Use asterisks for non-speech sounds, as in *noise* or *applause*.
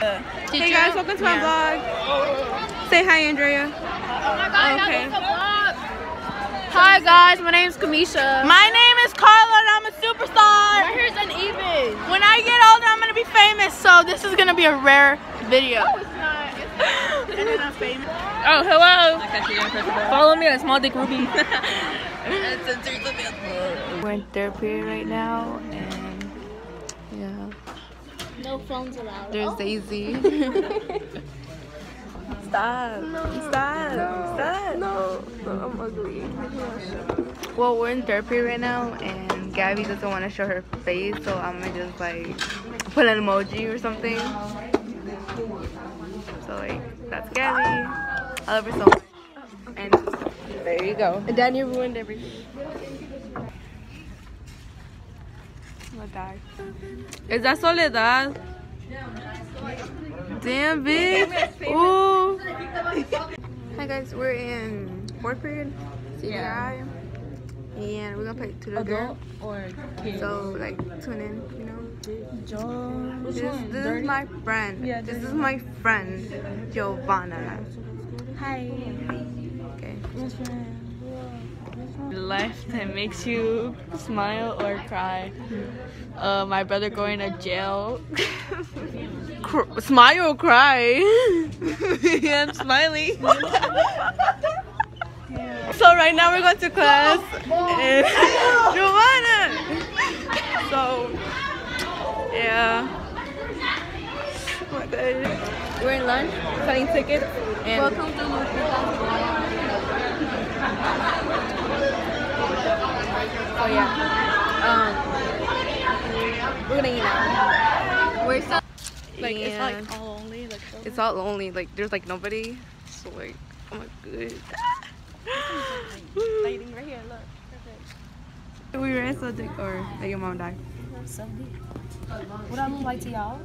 Hey guys, welcome to my vlog. Say hi, Andrea. Oh okay. Hi guys, my name is Kamisha. My name is Carla and I'm a superstar. My hair's uneven. When I get older, I'm gonna be famous, so this is gonna be a rare video. Oh, It's not. It's, *laughs* it's not famous. Oh, hello. Follow me on Small Dick Ruby. We're in third period right now, and yeah, No phones allowed. there's Daisy. *laughs* Stop. Stop. Stop. No. No, I'm ugly. Well, we're in therapy right now, and Gabby doesn't want to show her face, so I'm gonna just like put an emoji or something. So like, that's Gabby. I love her so much. And there you go. And Danny ruined everything. Is that Soledad? Damn, bitch. Ooh. Hi guys, we're in fourth period, CDI, and we're gonna play to the girl. or So like, tune in, you know. John. This, this is my friend. Yeah, this is my friend, Giovanna. Hi. Okay. Life that makes you smile or cry. Uh, my brother going to jail. *laughs* Smile or cry. *laughs* I'm smiling. *laughs* so right now we're going to class. Giovanna. So yeah. We're in lunch, selling tickets, and Welcome to yeah. Um, we're gonna eat now. We're so Like it's And- like all lonely. Like so- It's all lonely. Like there's like nobody. So like, oh my god. lighting right here. Look. we were in subject or that your mom died. What I look like to y'all?